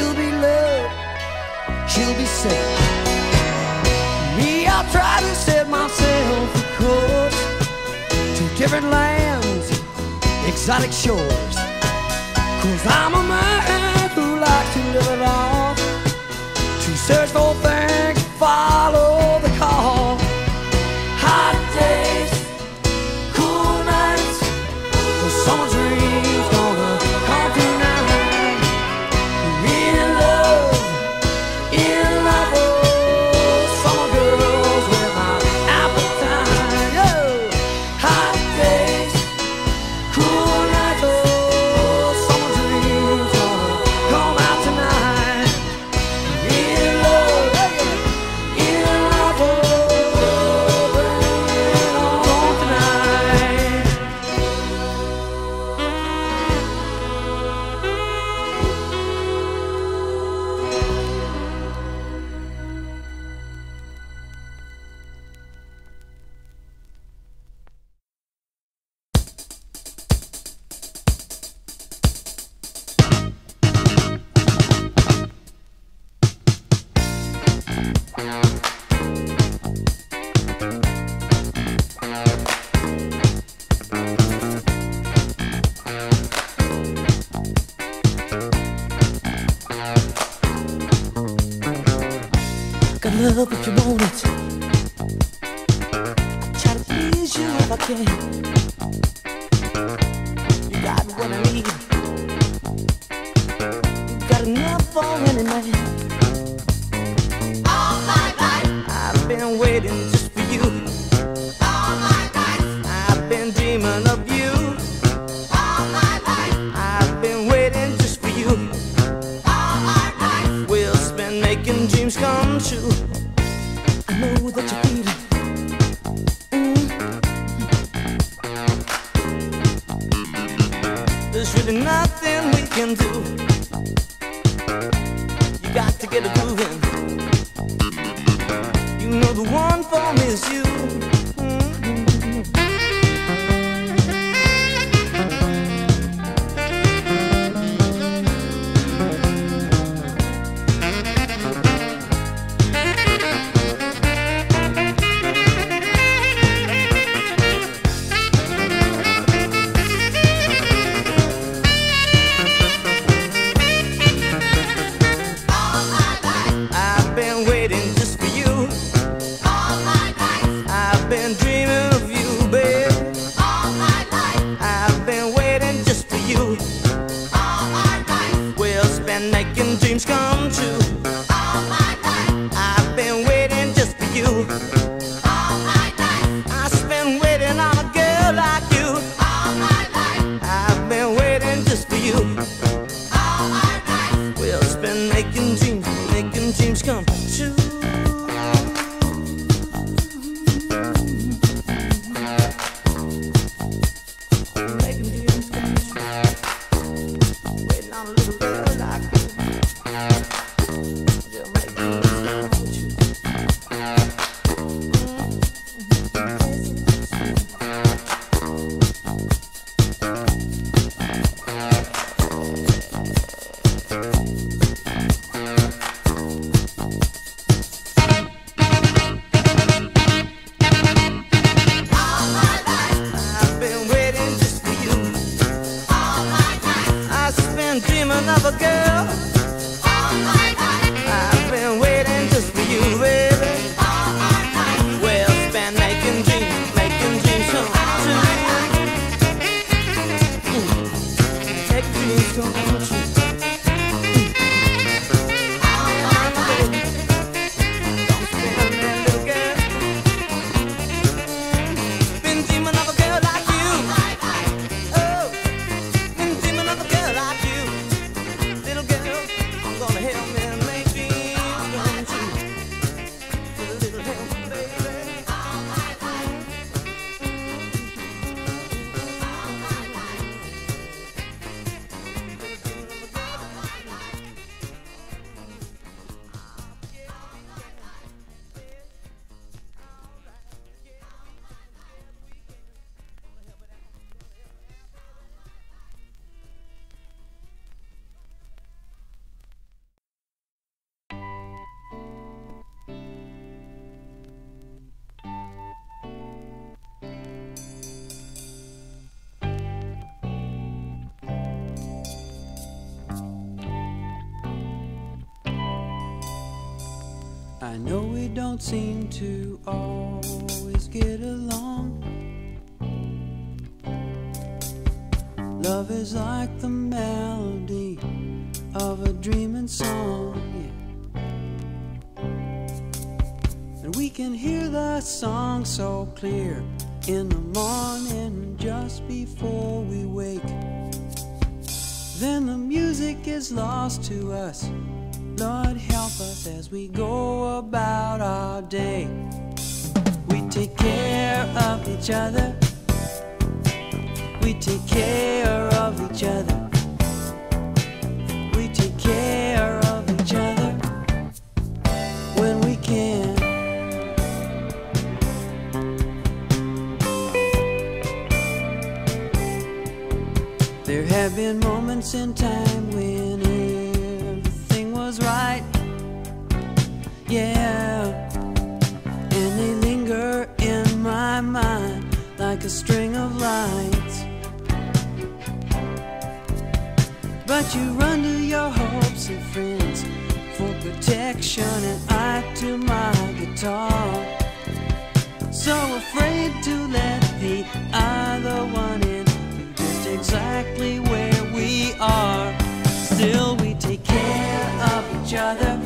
She'll be loved, she'll be safe. Me, I'll try to set myself a course to different lands, exotic shores. Cause I'm a man who likes to live it all, to search for things, follow. you want it. Don't seem to always get along. Love is like the melody of a dreaming song. Yeah. And we can hear the song so clear in the morning just before we wake. Then the music is lost to us. Lord, help us as we go about our day. We take care of each other. We take care of each other. We take care of each other when we can. There have been moments in time string of lights. But you run to your hopes and friends for protection, and I to my guitar. So afraid to let the other one in, just exactly where we are. Still, we take care of each other.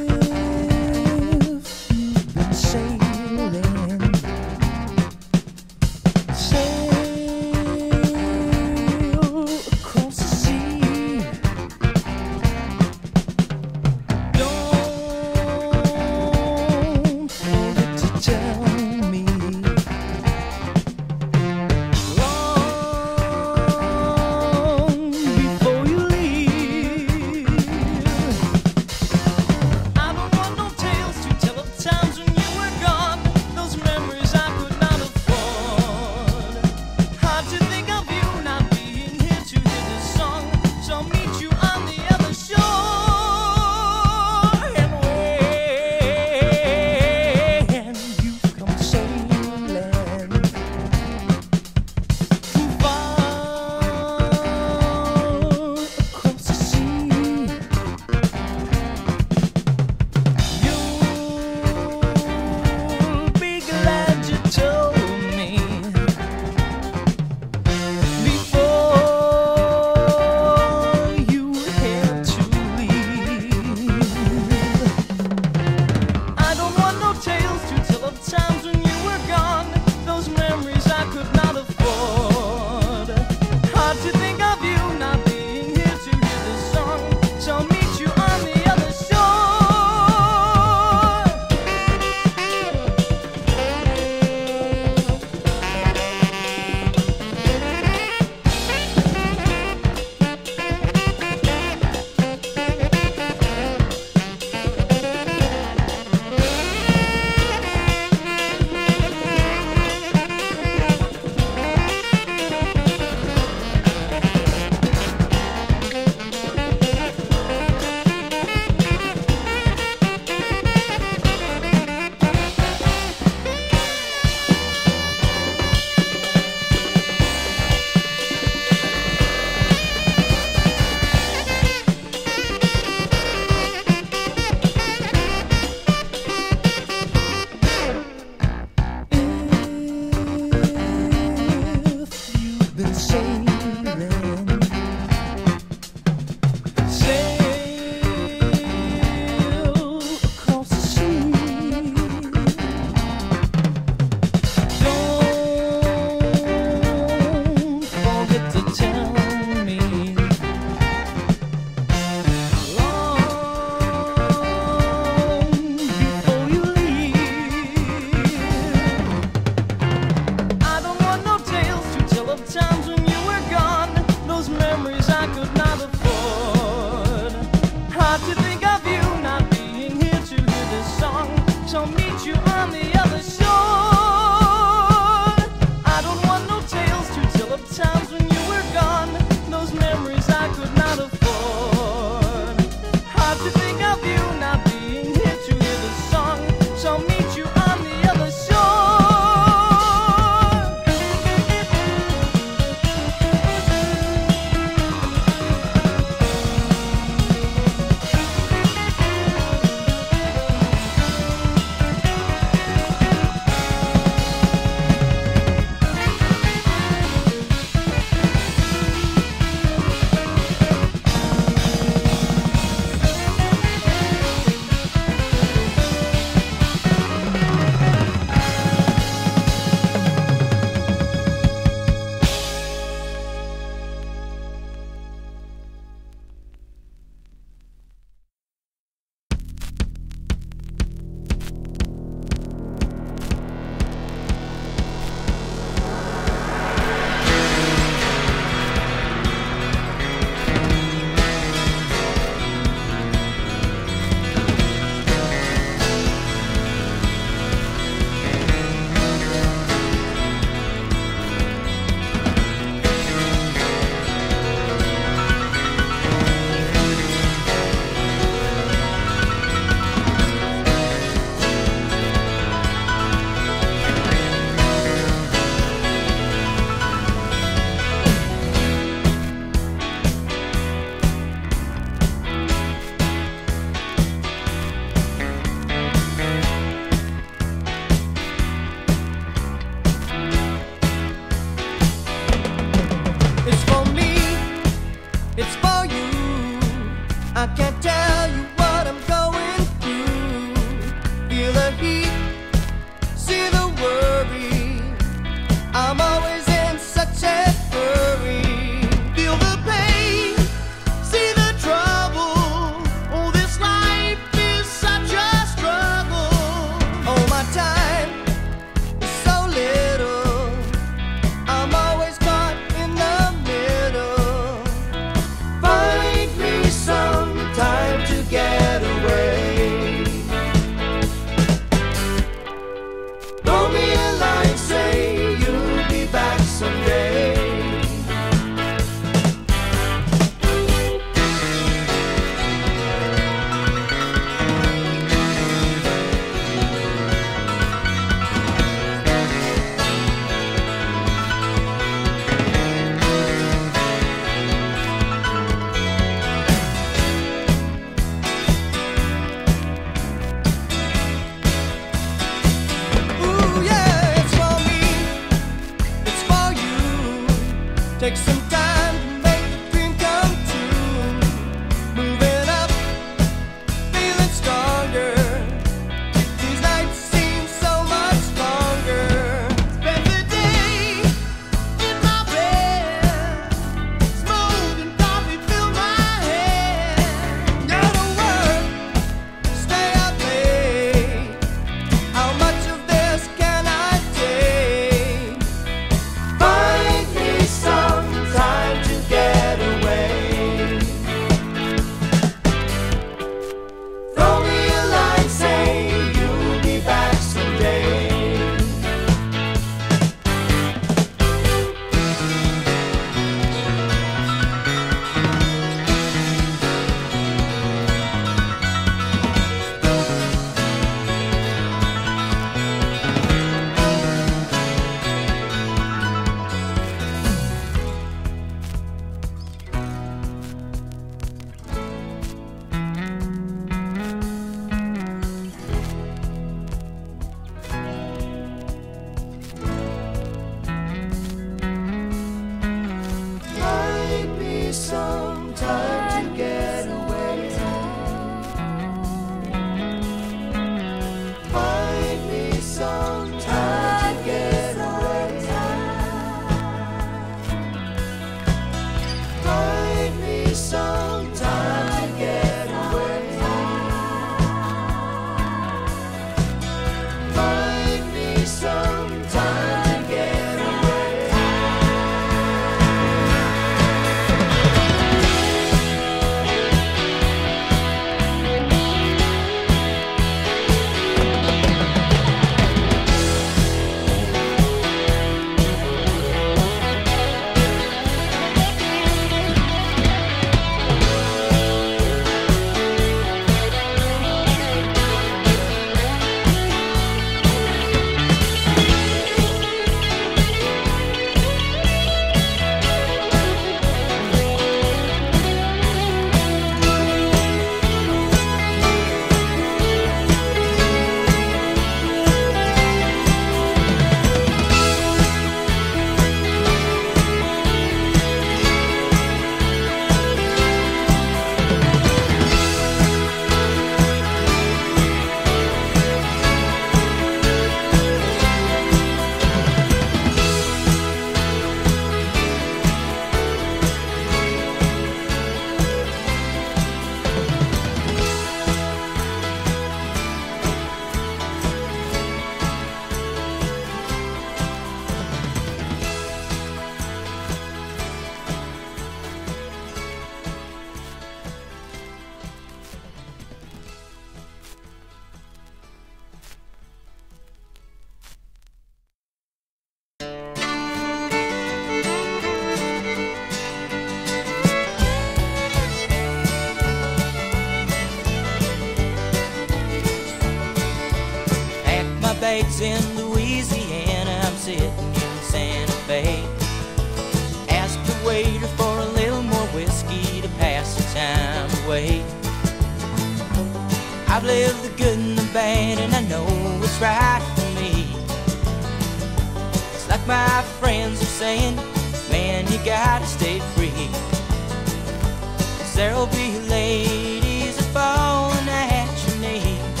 There'll be ladies falling at your knees.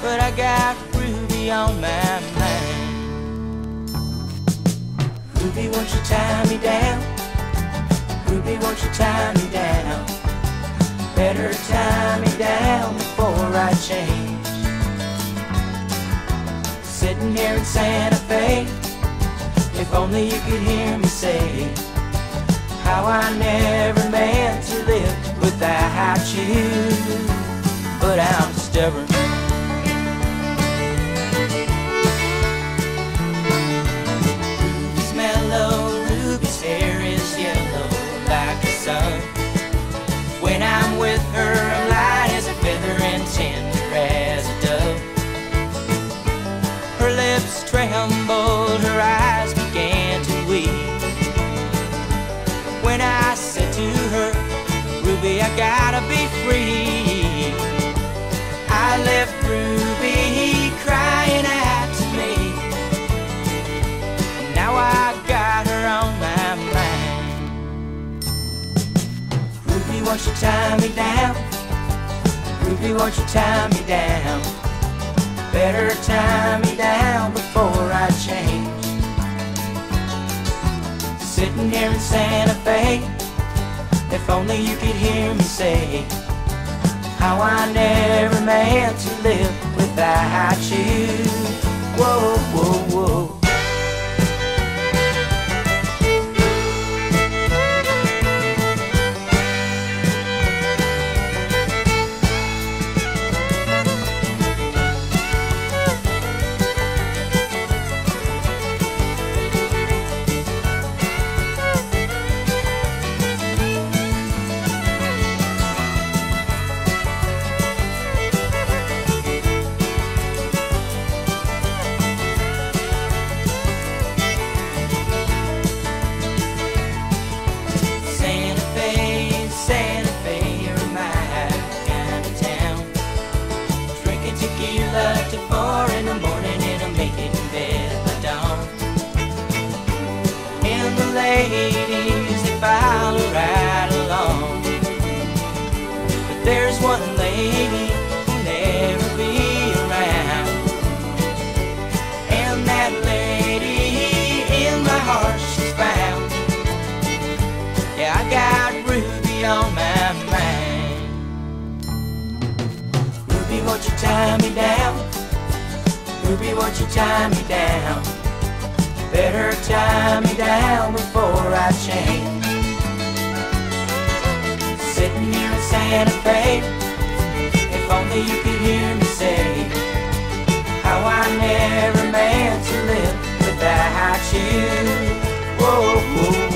But I got Ruby on my mind. Ruby, won't you tie me down? Ruby, won't you tie me down? Better tie me down before I change. Sitting here in Santa Fe, if only you could hear me say how I never meant to live without you. But I'm stubborn. Ruby's mellow, Ruby's hair is yellow like the sun. When I'm with her, free. I left Ruby crying out to me. Now I got her on my mind. Ruby, won't you tie me down? Ruby, won't you tie me down? Better tie me down before I change. Sitting here in Santa Fe, if only you could hear me say how I never meant to live without you. Whoa, whoa, whoa. On my mind. Ruby, won't you tie me down? Ruby, won't you tie me down? Better tie me down before I change. Sitting here in Santa Fe, if only you could hear me say how I never meant to live without you. Whoa, whoa.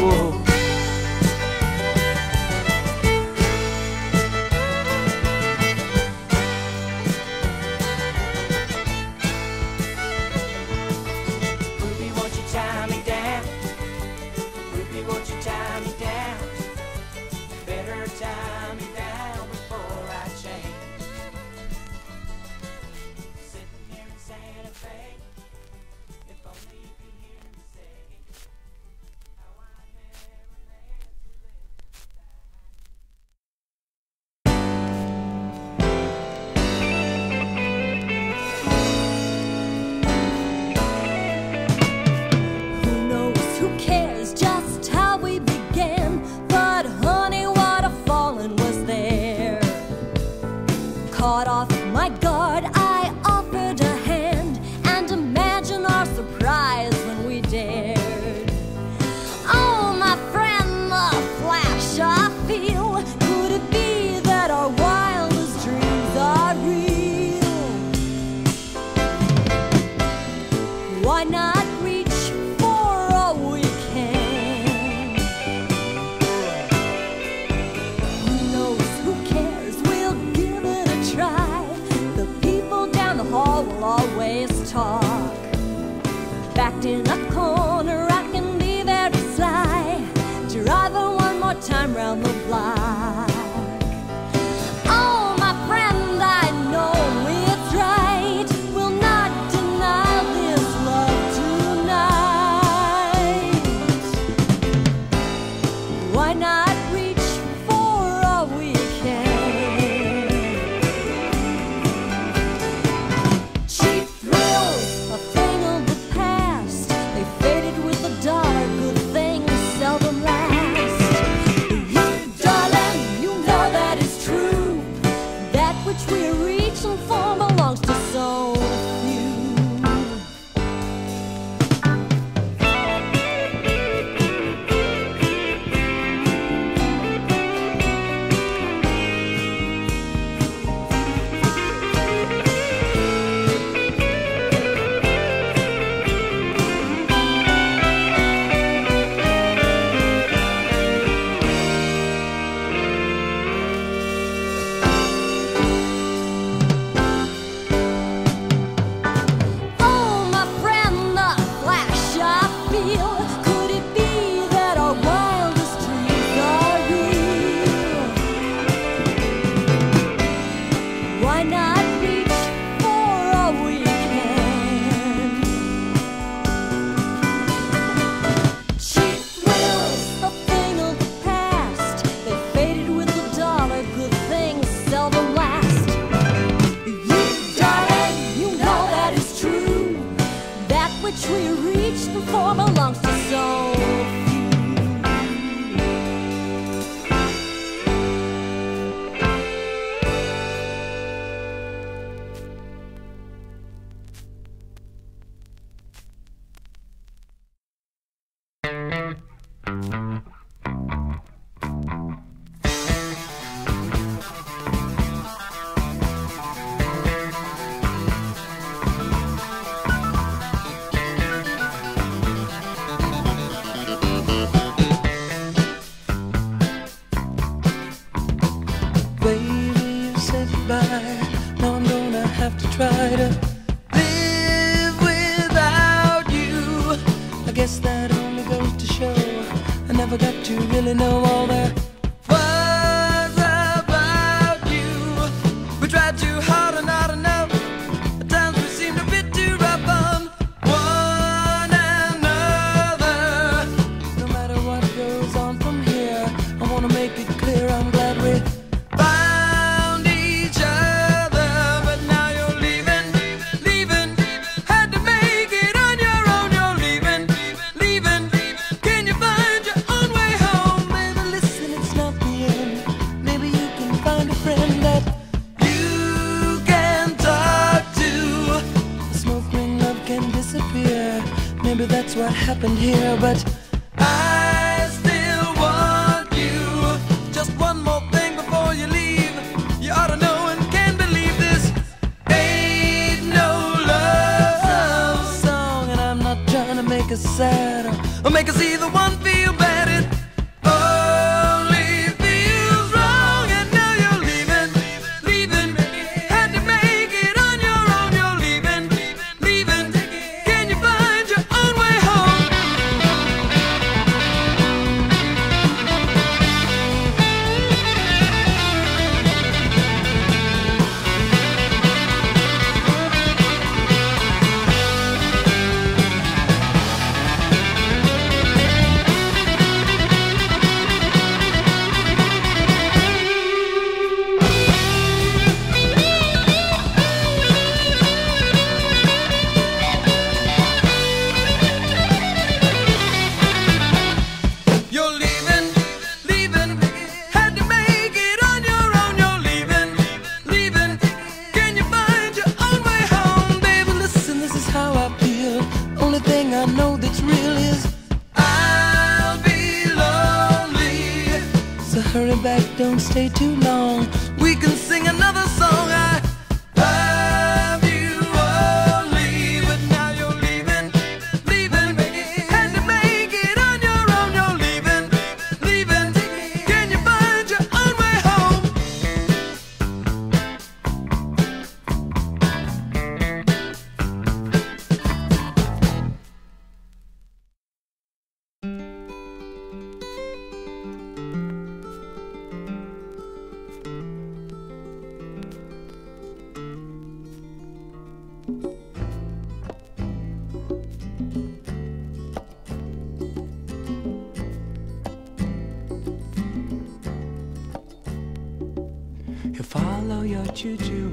choo-choo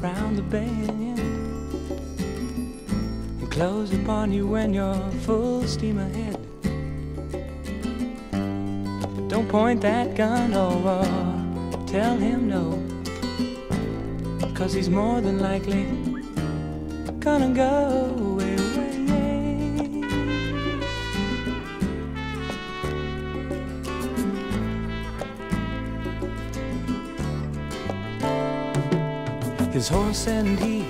round the bend and close upon you when you're full steam ahead. But don't point that gun over, tell him no, cause he's more than likely gonna go. His horse and he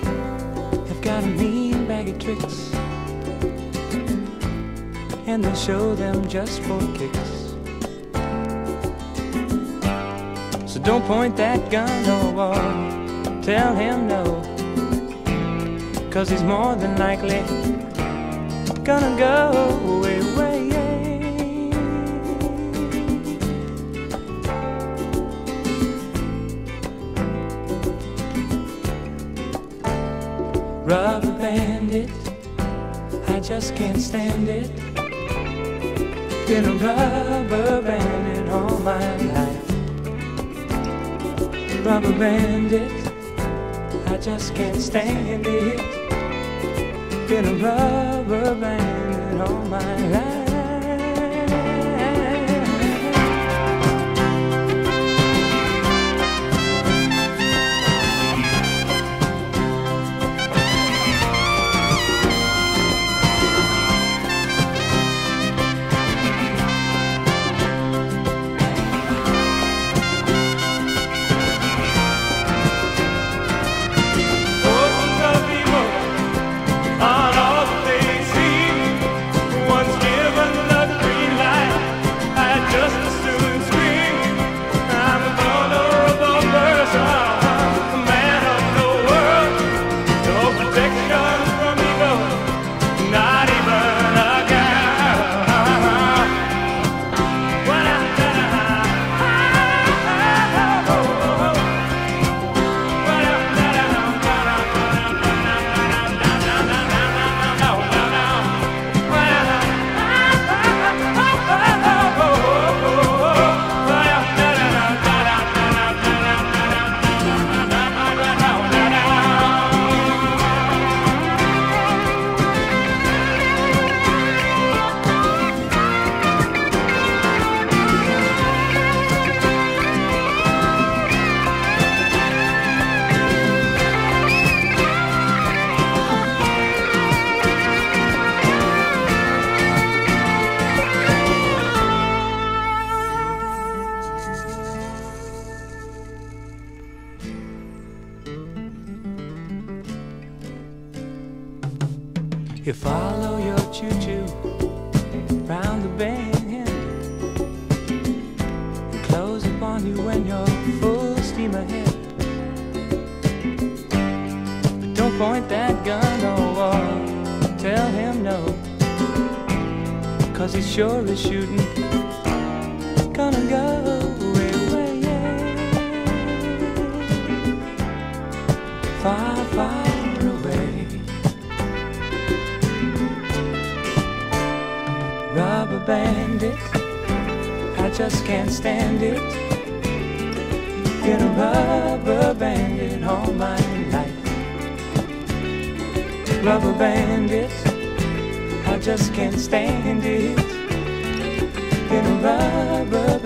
have got a mean bag of tricks, and they show them just for kicks. So don't point that gun no, wall, tell him no, cause he's more than likely gonna go away. Rubber bandit, I just can't stand it. Been a rubber bandit all my life. Rubber bandit, I just can't stand it. Been a rubber bandit all my life. Just can't stand it. Been a rubber